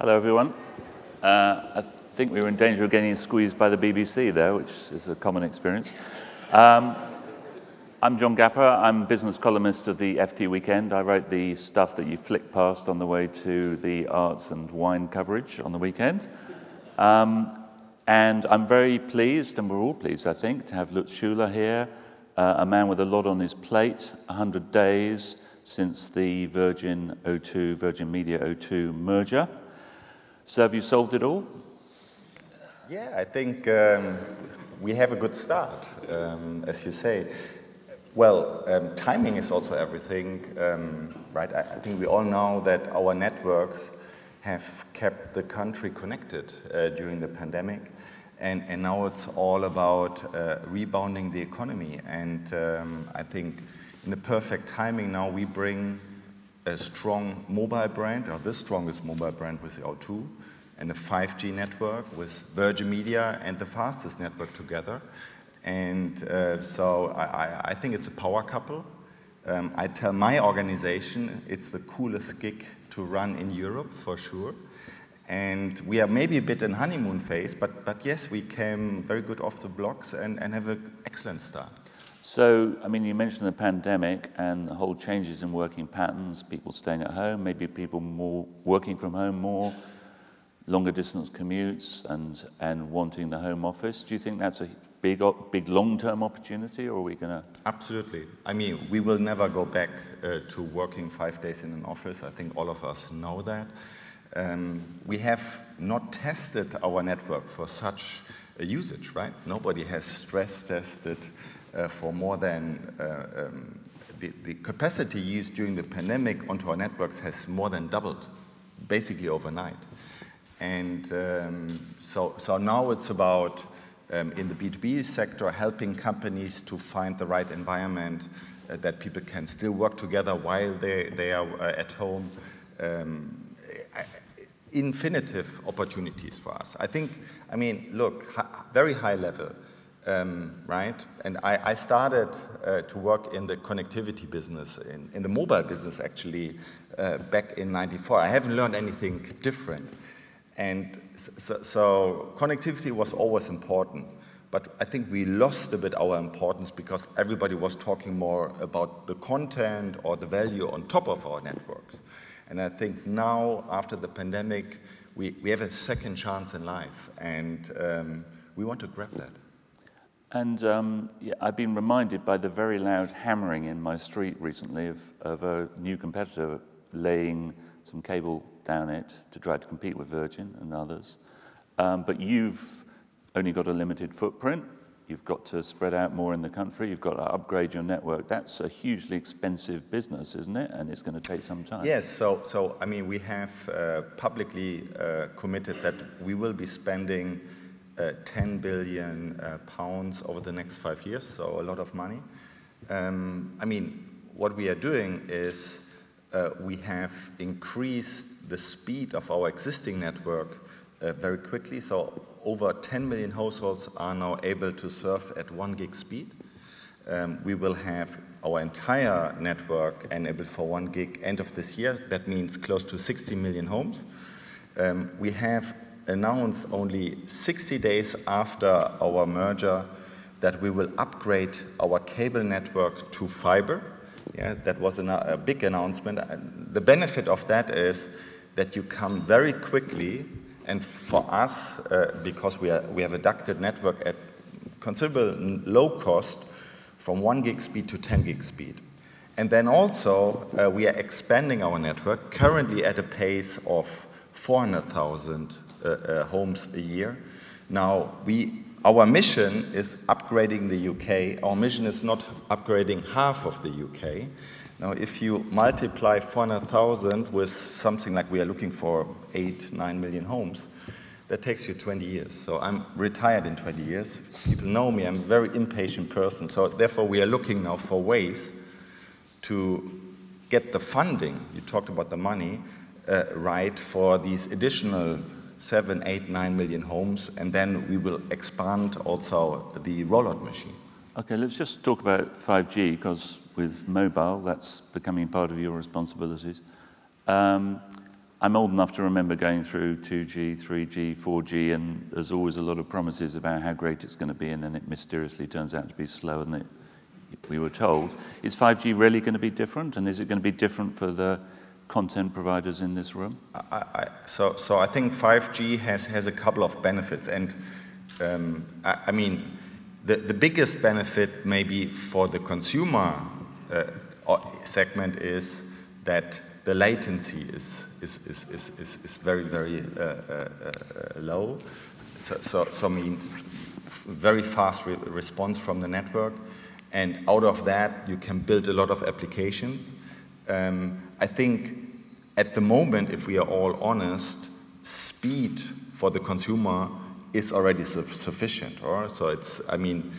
Hello, everyone. Uh, I think we were in danger of getting squeezed by the BBC there, which is a common experience. Um, I'm John Gapper. I'm business columnist of the FT Weekend. I write the stuff that you flick past on the way to the arts and wine coverage on the weekend. Um, and I'm very pleased, and we're all pleased, I think, to have Lutz Schüler here, uh, a man with a lot on his plate, 100 days since the Virgin O2, Virgin Media O2 merger. So have you solved it all? Yeah, I think um, we have a good start, um, as you say. Well, um, timing is also everything, um, right? I, I, think we all know that our networks have kept the country connected uh, during the pandemic, and, and now it's all about uh, rebounding the economy. And um, I think in the perfect timing now we bring a strong mobile brand, or the strongest mobile brand with the O2, and a 5G network with Virgin Media and the fastest network together. And uh, so I, I, think it's a power couple. Um, I tell my organization it's the coolest gig to run in Europe for sure. And we are maybe a bit in honeymoon phase, but, but yes, we came very good off the blocks and, and have an excellent start. So, I mean, you mentioned the pandemic and the whole changes in working patterns, people staying at home, maybe people more working from home more, longer distance commutes and, and wanting the home office. Do you think that's a big, big long-term opportunity, or are we going to? Absolutely. I mean, we will never go back uh, to working five days in an office. I think all of us know that. Um, we have not tested our network for such a usage, right? Nobody has stress tested uh, for more than uh, um, the, the capacity used during the pandemic onto our networks has more than doubled, basically overnight. And um, so, so now it's about um, in the B2B sector, helping companies to find the right environment uh, that people can still work together while they, they are uh, at home. Um, infinitive opportunities for us. I think, I mean, look, very high level, um, right? And I, I started uh, to work in the connectivity business, in, in the mobile business actually, uh, back in 94. I haven't learned anything different. And so, so, connectivity was always important, but I think we lost a bit our importance because everybody was talking more about the content or the value on top of our networks. And I think now, after the pandemic, we, we have a second chance in life, and um, we want to grab that. And um, yeah, I've been reminded by the very loud hammering in my street recently of, of a new competitor laying some cable down it to try to compete with Virgin and others. Um, but you've only got a limited footprint. You've got to spread out more in the country. You've got to upgrade your network. That's a hugely expensive business, isn't it? And it's going to take some time. Yes. So, so I mean, we have uh, publicly uh, committed that we will be spending 10 billion uh, pounds over the next five years. So a lot of money. Um, I mean, what we are doing is uh, we have increased the speed of our existing network uh, very quickly. So over 10 million households are now able to surf at one gig speed. Um, we will have our entire network enabled for one gig end of this year. That means close to 60 million homes. Um, we have announced only 60 days after our merger that we will upgrade our cable network to fiber. Yeah, that was a big announcement. The benefit of that is that you come very quickly, and for us, uh, because we, are, we have a ducted network at considerable low cost, from 1 gig speed to 10 gig speed. And then also, uh, we are expanding our network, currently at a pace of 400,000 uh, uh, homes a year. Now, we our mission is upgrading the UK. Our mission is not upgrading half of the UK. Now, if you multiply 400,000 with something like we are looking for 8, 9 million homes, that takes you 20 years. So I'm retired in 20 years. People know me, I'm a very impatient person. So therefore, we are looking now for ways to get the funding, you talked about the money, uh, right for these additional seven, eight, nine million homes, and then we will expand also the rollout machine. Okay, let's just talk about 5G, because with mobile, that's becoming part of your responsibilities. Um, I'm old enough to remember going through 2G, 3G, 4G, and there's always a lot of promises about how great it's going to be, and then it mysteriously turns out to be slower than it, we were told. Is 5G really going to be different, and is it going to be different for the content providers in this room? I, I, so, so I think 5G has, has a couple of benefits, and um, I, I, mean, the, the biggest benefit maybe for the consumer uh, segment is that the latency is, is, is, is, is, very, very uh, uh, uh, low. So, so, so, means very fast re response from the network. And out of that, you can build a lot of applications. Um, I think at the moment, if we are all honest, speed for the consumer is already su sufficient. Or so it's, I mean,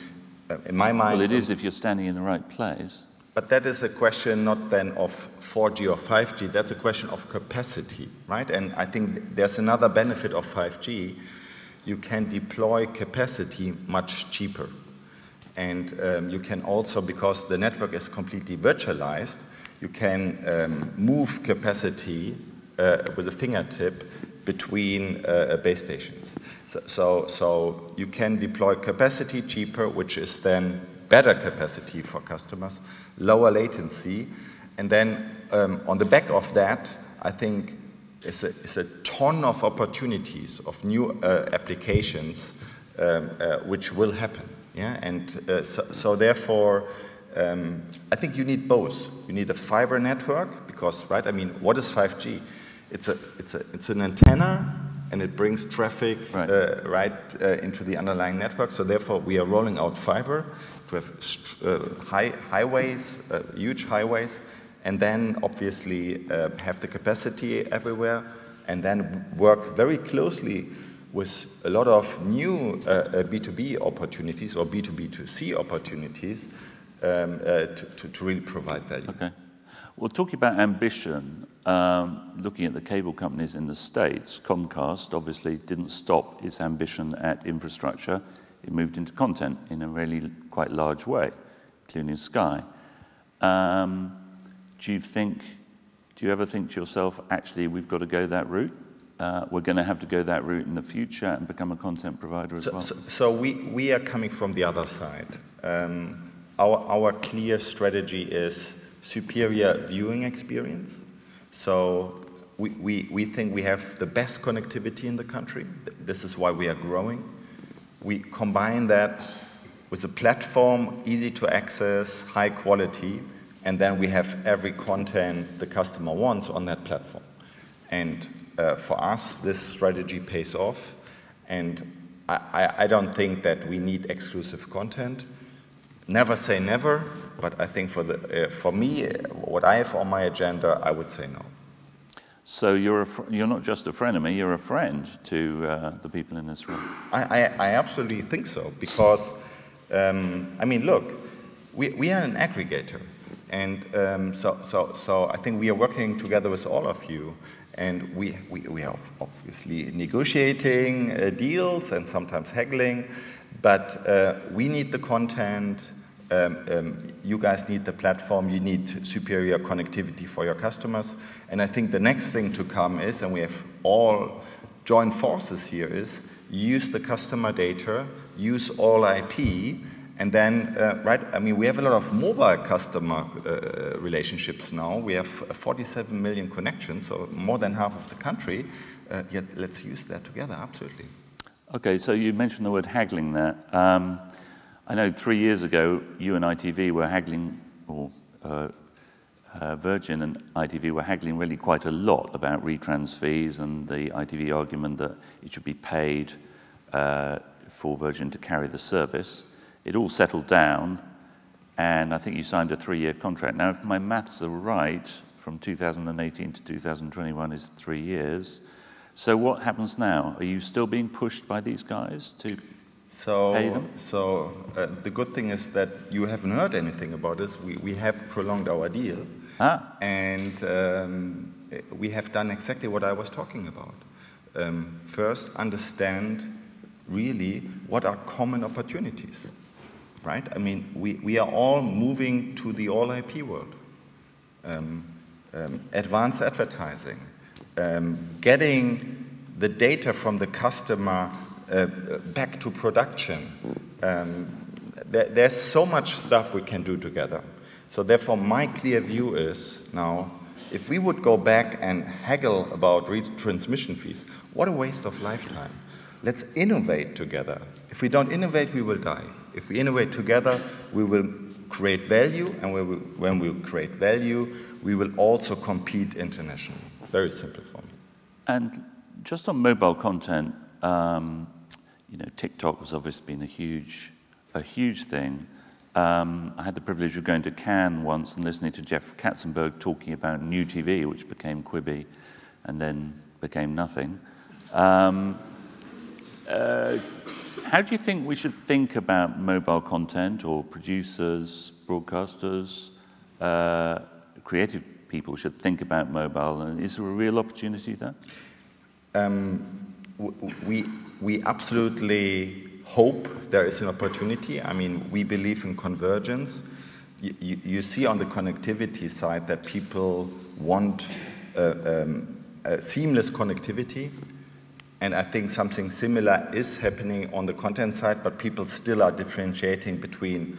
in my mind. Well, it is if you're standing in the right place. But that is a question not then of 4G or 5G, that's a question of capacity, right? And I think there's another benefit of 5G. You can deploy capacity much cheaper. And um, you can also, because the network is completely virtualized, you can um, move capacity uh, with a fingertip between uh, base stations. So, so, so you can deploy capacity cheaper, which is then better capacity for customers, lower latency, and then um, on the back of that, I think it's a, it's a ton of opportunities of new uh, applications um, uh, which will happen. Yeah, and uh, so, so, therefore, um, I think you need both. You need a fiber network because, right? I mean, what is 5G? It's a, it's a, it's an antenna and it brings traffic right, uh, right uh, into the underlying network. So therefore, we are rolling out fiber to have uh, high, highways, uh, huge highways, and then obviously uh, have the capacity everywhere, and then work very closely with a lot of new B2B uh, opportunities or B2B2C opportunities um, to, to, to really provide value. Okay. Well, talking about ambition, um, looking at the cable companies in the States, Comcast obviously didn't stop its ambition at infrastructure. It moved into content in a really quite large way, including Sky. Um, do you think, do you ever think to yourself, actually, we've got to go that route? Uh, we're going to have to go that route in the future and become a content provider as so, well? So, so, we, we are coming from the other side. Um, our, our clear strategy is superior viewing experience. So we, we, we think we have the best connectivity in the country. This is why we are growing. We combine that with a platform, easy to access, high quality, and then we have every content the customer wants on that platform. And uh, for us, this strategy pays off. And I, I, I don't think that we need exclusive content. Never say never, but I think for, the, uh, for me, what I have on my agenda, I would say no. So you're, a you're not just a friend of me, you're a friend to uh, the people in this room. I, I, I absolutely think so, because, um, I mean, look, we, we are an aggregator. And um, so, so, so I think we are working together with all of you. And we, we, we are obviously negotiating uh, deals and sometimes haggling, but uh, we need the content, um, um, you guys need the platform, you need superior connectivity for your customers. And I think the next thing to come is, and we have all joined forces here, is use the customer data, use all IP, and then, uh, right, I mean, we have a lot of mobile customer uh, relationships now. We have 47 million connections, so more than half of the country. Uh, yet let's use that together, absolutely. Okay, so you mentioned the word haggling there. Um, I know three years ago, you and ITV were haggling, or uh, uh, Virgin and ITV were haggling really quite a lot about retrans fees and the ITV argument that it should be paid uh, for Virgin to carry the service. It all settled down, and I think you signed a three-year contract. Now, if my maths are right, from 2018 to 2021 is three years. So what happens now? Are you still being pushed by these guys to so. So uh, the good thing is that you haven't heard anything about this. We, we have prolonged our deal. Ah. And um, we have done exactly what I was talking about. Um, first, understand really what are common opportunities, right? I mean, we, we are all moving to the all IP world. Um, um, advanced advertising, um, getting the data from the customer back to production. Um, there, there's so much stuff we can do together. So therefore, my clear view is now, if we would go back and haggle about retransmission fees, what a waste of lifetime. Let's innovate together. If we don't innovate, we will die. If we innovate together, we will create value, and when we, when we create value, we will also compete internationally. Very simple for me. And just on mobile content, um, you know, TikTok has obviously been a huge, a huge thing. Um, I had the privilege of going to Cannes once and listening to Jeff Katzenberg talking about New TV, which became Quibi and then became nothing. Um, uh, how do you think we should think about mobile content or producers, broadcasters, uh, creative people should think about mobile? And is there a real opportunity there? Um, we, we absolutely hope there is an opportunity. I mean, we believe in convergence. You, you, see on the connectivity side that people want uh, um, seamless connectivity. And I think something similar is happening on the content side, but people still are differentiating between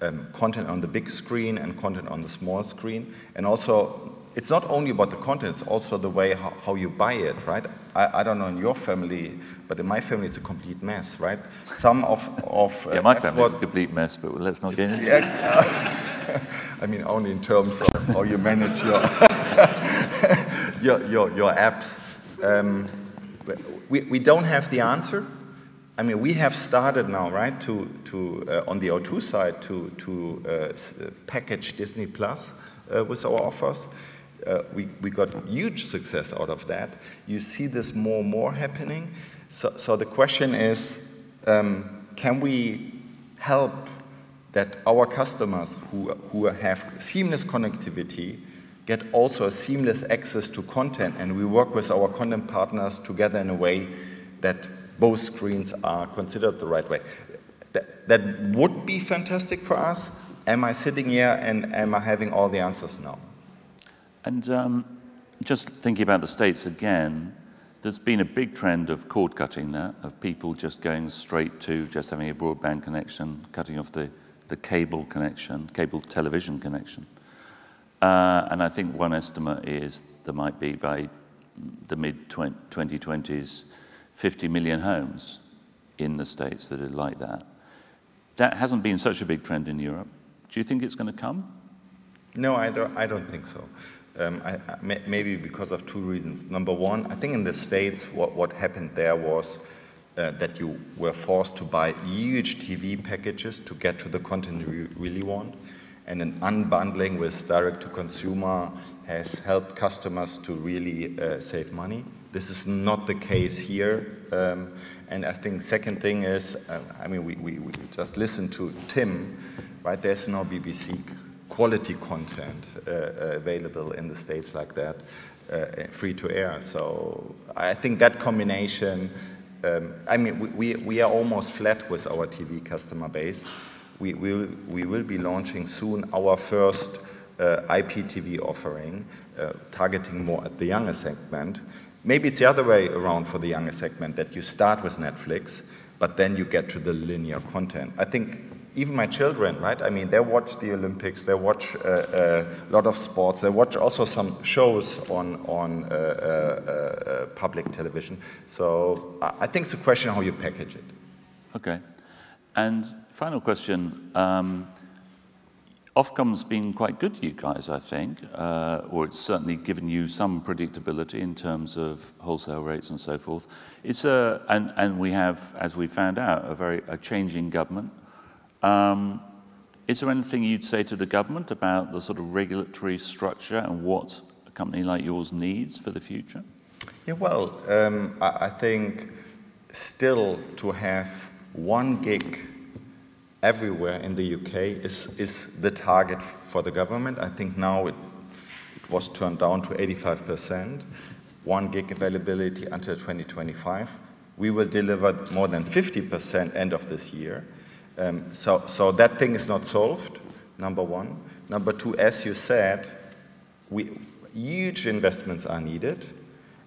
um, content on the big screen and content on the small screen. And also, it's not only about the content, it's also the way how, how you buy it, right? I, I, don't know in your family, but in my family, it's a complete mess, right? Some of. of uh, yeah, my family is a complete mess, but let's not get into it. I mean, only in terms of how you manage your, your, your, your, apps. Um, we, we don't have the answer. I mean, we have started now, right, to, to uh, on the O2 side, to, to uh, package Disney Plus uh, with our offers. Uh, we, we got huge success out of that. You see this more and more happening. So, so the question is, um, can we help that our customers who, who have seamless connectivity get also a seamless access to content. And we work with our content partners together in a way that both screens are considered the right way. That, that would be fantastic for us. Am I sitting here and am I having all the answers? No. And um, just thinking about the States again, there's been a big trend of cord cutting there, of people just going straight to just having a broadband connection, cutting off the, the cable connection, cable television connection. Uh, and I think one estimate is there might be by the mid 2020s 50 million homes in the States that are like that. That hasn't been such a big trend in Europe. Do you think it's going to come? No, I don't, I don't think so. Um, I, I, maybe because of two reasons. Number one, I think in the States, what, what happened there was uh, that you were forced to buy huge TV packages to get to the content you really want and an unbundling with direct to consumer has helped customers to really uh, save money. This is not the case here. Um, and I think second thing is, uh, I mean, we, we, we, just listened to Tim, right? There's no BBC quality content uh, uh, available in the States like that, uh, free to air. So I think that combination, um, I mean, we, we, are almost flat with our TV customer base we will, we will be launching soon our first uh, IPTV offering, uh, targeting more at the younger segment. Maybe it's the other way around for the younger segment, that you start with Netflix, but then you get to the linear content. I think even my children, right? I mean, they watch the Olympics, they watch uh, uh, a lot of sports, they watch also some shows on, on uh, uh, uh public television. So I think it's a question how you package it. Okay. And final question. Um, Ofcom's been quite good to you guys, I think, uh, or it's certainly given you some predictability in terms of wholesale rates and so forth. It's a, and, and we have, as we found out, a very a changing government. Um, is there anything you'd say to the government about the sort of regulatory structure and what a company like yours needs for the future? Yeah, well, um, I, I think still to have one gig everywhere in the UK is, is the target for the government. I think now it, it was turned down to 85%, one gig availability until 2025. We will deliver more than 50% end of this year. Um, so, so that thing is not solved, number one. Number two, as you said, we, huge investments are needed.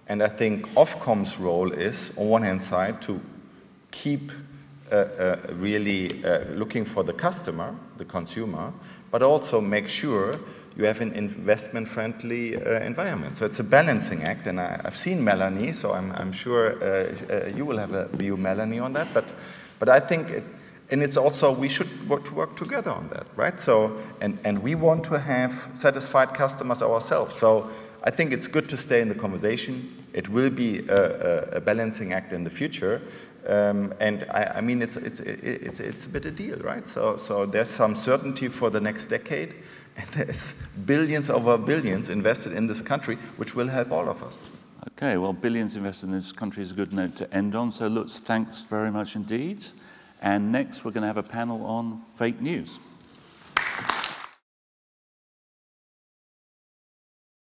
And I think Ofcom's role is, on one hand side, to keep uh, uh, really uh, looking for the customer, the consumer, but also make sure you have an investment-friendly uh, environment. So it's a balancing act, and I, have seen Melanie, so I'm, I'm sure uh, uh, you will have a view, Melanie, on that. But, but I think, it, and it's also we should work, together on that, right? So, and, and we want to have satisfied customers ourselves. So I think it's good to stay in the conversation. It will be a, a, a balancing act in the future. Um, and I, I, mean, it's, it's, it's, it's a bit of a deal, right? So, so there's some certainty for the next decade, and there's billions over billions invested in this country, which will help all of us. Okay, well, billions invested in this country is a good note to end on. So, Lutz, thanks very much indeed. And next, we're going to have a panel on fake news.